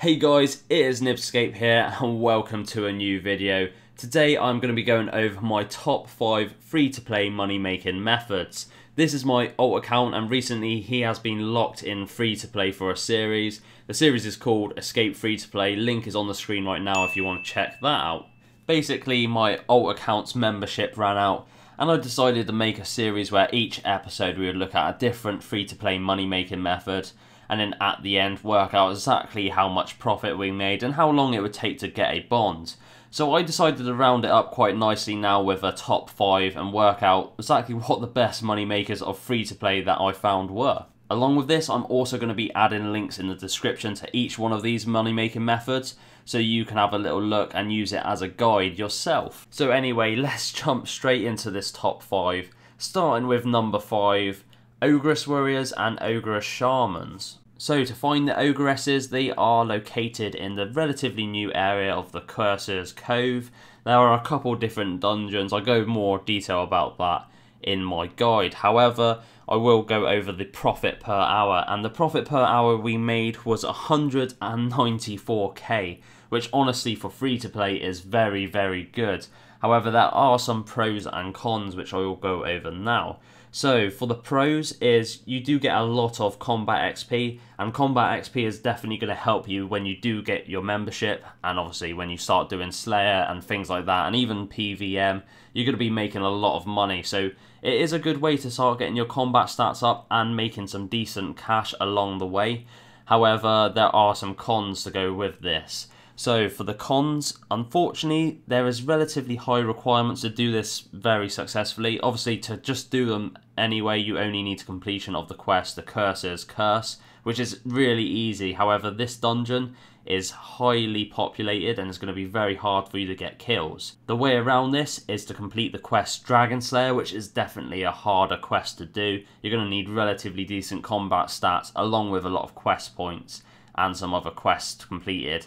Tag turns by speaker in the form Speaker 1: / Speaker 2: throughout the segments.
Speaker 1: Hey guys, it is NibzScape here and welcome to a new video. Today I'm going to be going over my top 5 free to play money making methods. This is my alt account and recently he has been locked in free to play for a series. The series is called Escape Free to Play, link is on the screen right now if you want to check that out. Basically my alt account's membership ran out and I decided to make a series where each episode we would look at a different free to play money making method and then at the end work out exactly how much profit we made and how long it would take to get a bond. So I decided to round it up quite nicely now with a top 5 and work out exactly what the best money makers of free to play that I found were. Along with this, I'm also going to be adding links in the description to each one of these money making methods so you can have a little look and use it as a guide yourself. So anyway, let's jump straight into this top 5, starting with number 5, Ogress Warriors and Ogress Shamans. So to find the Ogresses, they are located in the relatively new area of the Corsair's Cove. There are a couple different dungeons, I go more detail about that in my guide. However, I will go over the profit per hour, and the profit per hour we made was 194k, which honestly for free to play is very, very good. However, there are some pros and cons which I will go over now. So for the pros is you do get a lot of combat XP and combat XP is definitely going to help you when you do get your membership and obviously when you start doing Slayer and things like that and even PVM you're going to be making a lot of money so it is a good way to start getting your combat stats up and making some decent cash along the way. However there are some cons to go with this. So for the cons, unfortunately, there is relatively high requirements to do this very successfully. Obviously, to just do them anyway, you only need completion of the quest, the Corsair's Curse, which is really easy. However, this dungeon is highly populated and it's going to be very hard for you to get kills. The way around this is to complete the quest Dragon Slayer, which is definitely a harder quest to do. You're going to need relatively decent combat stats along with a lot of quest points and some other quests completed.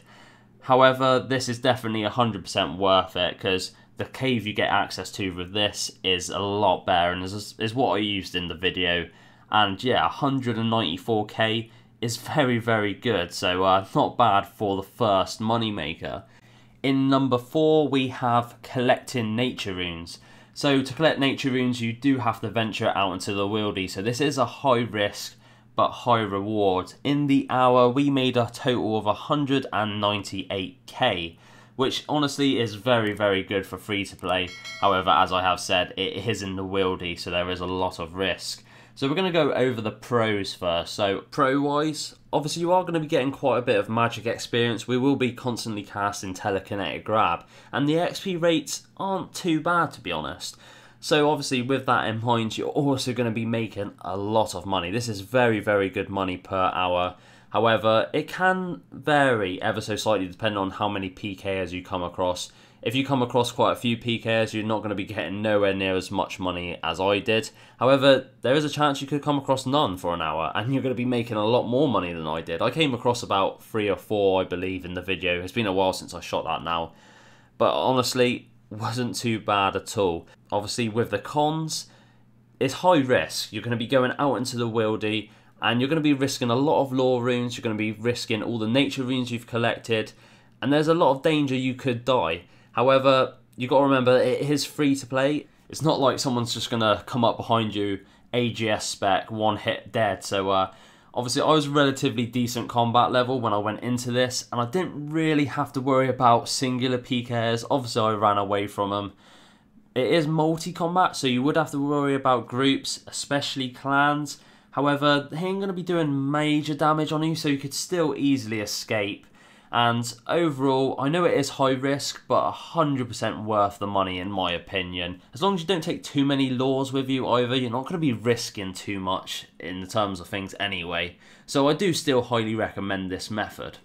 Speaker 1: However, this is definitely 100% worth it because the cave you get access to with this is a lot better and is, is what I used in the video. And yeah, 194k is very, very good. So uh, not bad for the first moneymaker. In number 4, we have collecting nature runes. So to collect nature runes, you do have to venture out into the wildy. So this is a high risk but high reward. In the hour, we made a total of 198k, which honestly is very, very good for free to play. However, as I have said, it is in the wildy, so there is a lot of risk. So we're going to go over the pros first. So pro-wise, obviously you are going to be getting quite a bit of magic experience. We will be constantly casting telekinetic grab, and the XP rates aren't too bad to be honest. So obviously with that in mind, you're also going to be making a lot of money. This is very, very good money per hour. However, it can vary ever so slightly depending on how many PKs you come across. If you come across quite a few PKs, you're not going to be getting nowhere near as much money as I did. However, there is a chance you could come across none for an hour, and you're going to be making a lot more money than I did. I came across about three or four, I believe, in the video. It's been a while since I shot that now. But honestly, wasn't too bad at all. Obviously, with the cons, it's high risk. You're going to be going out into the wildy, and you're going to be risking a lot of law runes. You're going to be risking all the nature runes you've collected, and there's a lot of danger you could die. However, you got to remember it is free to play. It's not like someone's just going to come up behind you, AGS spec, one hit dead. So uh, Obviously, I was relatively decent combat level when I went into this, and I didn't really have to worry about singular PKs. Obviously, I ran away from them. It is multi-combat, so you would have to worry about groups, especially clans. However, they ain't going to be doing major damage on you, so you could still easily escape. And overall, I know it is high risk, but 100% worth the money in my opinion. As long as you don't take too many laws with you either, you're not going to be risking too much in the terms of things anyway. So I do still highly recommend this method.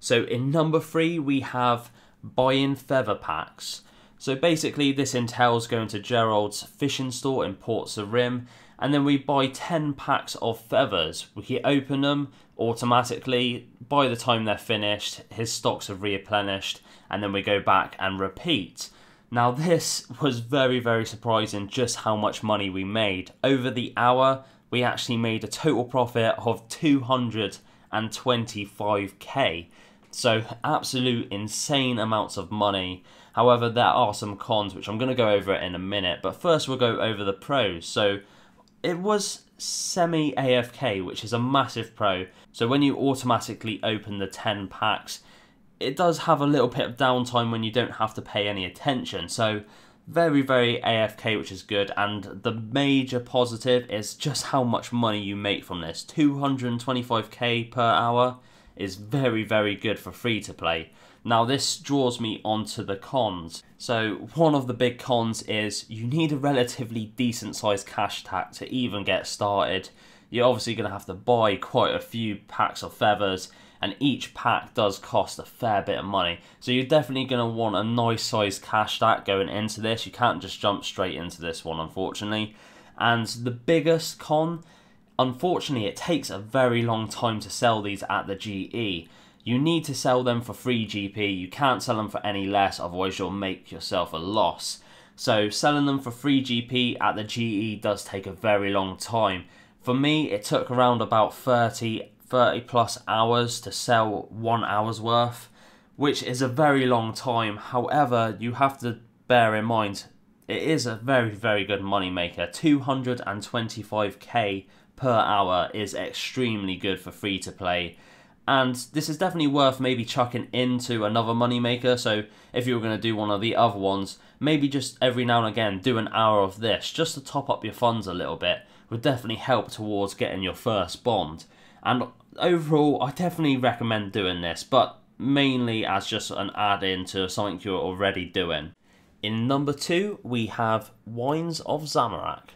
Speaker 1: So in number three, we have buying feather packs. So basically this entails going to Gerald's fishing store in Port Sarim and then we buy 10 packs of feathers. We can open them automatically. By the time they're finished, his stocks have replenished and then we go back and repeat. Now this was very very surprising just how much money we made. Over the hour we actually made a total profit of 225k So, absolute insane amounts of money. However, there are some cons, which I'm going to go over in a minute. But first, we'll go over the pros. So, it was semi AFK, which is a massive pro. So, when you automatically open the 10 packs, it does have a little bit of downtime when you don't have to pay any attention. So, very, very AFK, which is good. And the major positive is just how much money you make from this 225k per hour is very, very good for free to play. Now, this draws me onto the cons. So, one of the big cons is you need a relatively decent sized cash tack to even get started. You're obviously going to have to buy quite a few packs of feathers, and each pack does cost a fair bit of money. So, you're definitely going to want a nice sized cash stack going into this. You can't just jump straight into this one, unfortunately. And the biggest con Unfortunately, it takes a very long time to sell these at the GE. You need to sell them for free GP, you can't sell them for any less, otherwise you'll make yourself a loss. So selling them for free GP at the GE does take a very long time. For me, it took around about 30, 30 plus hours to sell one hour's worth, which is a very long time. However, you have to bear in mind, it is a very, very good money maker. 225k per hour is extremely good for free to play. And this is definitely worth maybe chucking into another moneymaker. So if you were going to do one of the other ones, maybe just every now and again do an hour of this just to top up your funds a little bit would definitely help towards getting your first bond. And overall, I definitely recommend doing this, but mainly as just an add in to something you're already doing. In number two, we have Wines of Zamorak.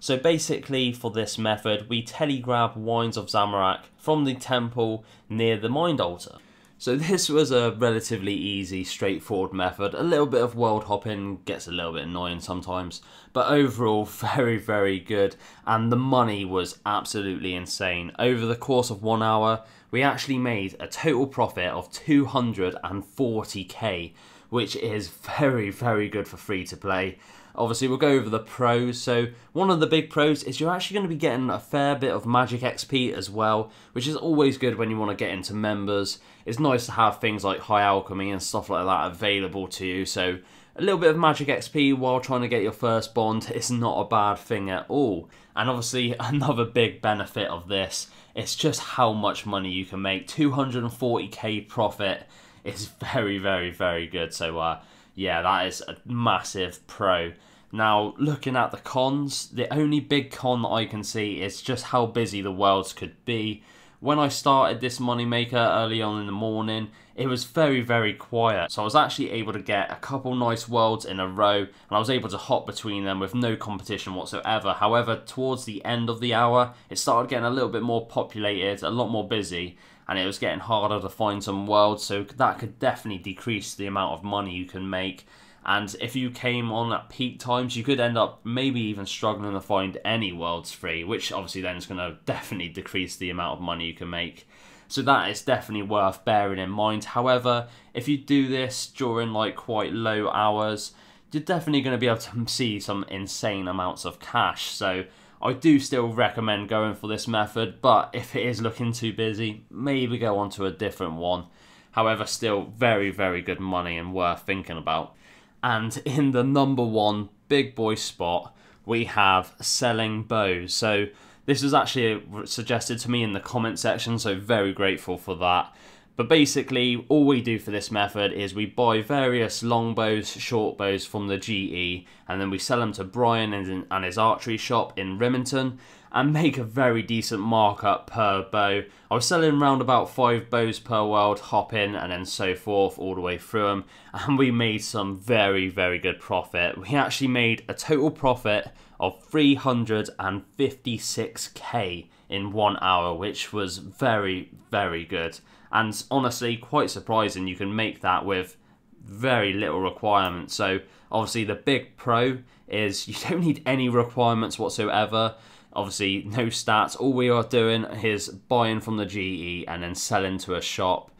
Speaker 1: So basically for this method, we telegrab Wines of Zamorak from the temple near the Mind Altar. So this was a relatively easy, straightforward method. A little bit of world hopping gets a little bit annoying sometimes, but overall very, very good. And the money was absolutely insane. Over the course of one hour, we actually made a total profit of 240k, which is very, very good for free to play. Obviously, we'll go over the pros. So, one of the big pros is you're actually going to be getting a fair bit of magic XP as well, which is always good when you want to get into members. It's nice to have things like high alchemy and stuff like that available to you. So, a little bit of magic XP while trying to get your first bond is not a bad thing at all. And obviously, another big benefit of this is just how much money you can make. 240k profit is very, very, very good. So, uh, yeah, that is a massive pro. Now, looking at the cons, the only big con that I can see is just how busy the worlds could be. When I started this moneymaker early on in the morning, it was very, very quiet. So I was actually able to get a couple nice worlds in a row, and I was able to hop between them with no competition whatsoever. However, towards the end of the hour, it started getting a little bit more populated, a lot more busy, and it was getting harder to find some worlds, so that could definitely decrease the amount of money you can make and if you came on at peak times, you could end up maybe even struggling to find any worlds free, which obviously then is going to definitely decrease the amount of money you can make. So that is definitely worth bearing in mind. However, if you do this during like quite low hours, you're definitely going to be able to see some insane amounts of cash. So I do still recommend going for this method, but if it is looking too busy, maybe go on to a different one. However, still very, very good money and worth thinking about. And in the number one big boy spot, we have selling bows. So this was actually suggested to me in the comment section, so very grateful for that. But basically, all we do for this method is we buy various long bows, short bows from the GE, and then we sell them to Brian and his archery shop in Rimmington, and make a very decent markup per bow. I was selling around about five bows per world, hop in and then so forth all the way through them and we made some very very good profit. We actually made a total profit of 356k in one hour which was very very good and honestly quite surprising you can make that with very little requirements so obviously the big pro is you don't need any requirements whatsoever Obviously, no stats. All we are doing is buying from the GE and then selling to a shop.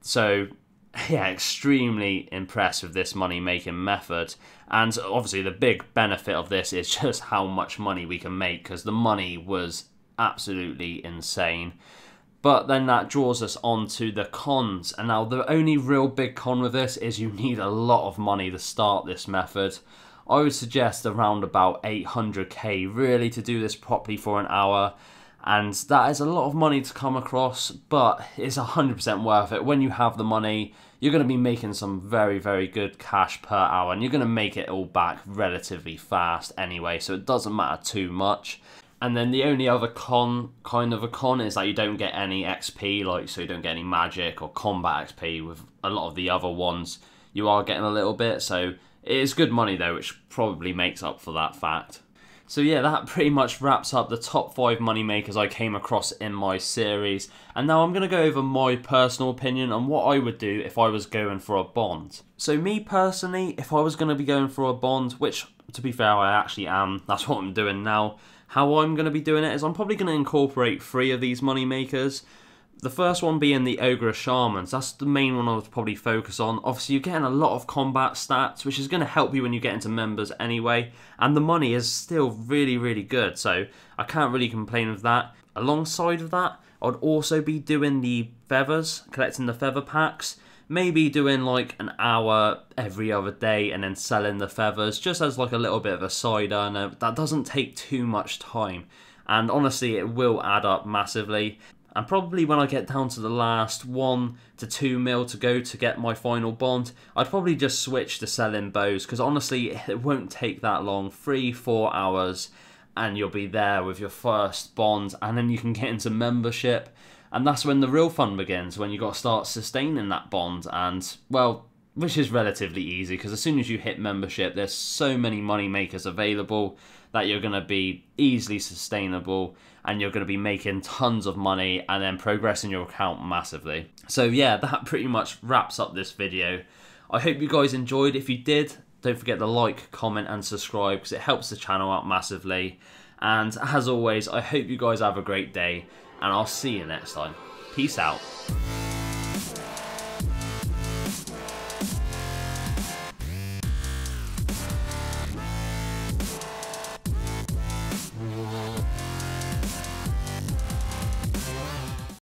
Speaker 1: So, yeah, extremely impressed with this money making method. And obviously, the big benefit of this is just how much money we can make because the money was absolutely insane. But then that draws us on to the cons. And now the only real big con with this is you need a lot of money to start this method. I would suggest around about 800k really to do this properly for an hour. And that is a lot of money to come across, but it's 100% worth it. When you have the money, you're going to be making some very, very good cash per hour, and you're going to make it all back relatively fast anyway, so it doesn't matter too much. And then the only other con, kind of a con, is that you don't get any XP, like so you don't get any magic or combat XP with a lot of the other ones. You are getting a little bit, so it is good money though, which probably makes up for that fact. So yeah, that pretty much wraps up the top 5 money makers I came across in my series. And now I'm going to go over my personal opinion on what I would do if I was going for a bond. So me personally, if I was going to be going for a bond, which to be fair I actually am, that's what I'm doing now, how I'm going to be doing it is I'm probably going to incorporate three of these money makers. The first one being the Ogre Shamans. That's the main one I would probably focus on. Obviously, you're getting a lot of combat stats, which is going to help you when you get into members anyway. And the money is still really, really good. So I can't really complain with that. Alongside of that, I'd also be doing the feathers, collecting the feather packs maybe doing like an hour every other day and then selling the feathers just as like a little bit of a side earner. That doesn't take too much time. And honestly, it will add up massively. And probably when I get down to the last one to two mil to go to get my final bond, I'd probably just switch to selling bows because honestly, it won't take that long three, four hours and you'll be there with your first bond, and then you can get into membership. And that's when the real fun begins when you got to start sustaining that bond. And well which is relatively easy because as soon as you hit membership there's so many money makers available that you're going to be easily sustainable and you're going to be making tons of money and then progressing your account massively. So yeah that pretty much wraps up this video. I hope you guys enjoyed. If you did don't forget to like comment and subscribe because it helps the channel out massively and as always i hope you guys have a great day and I'll see you next time. Peace out.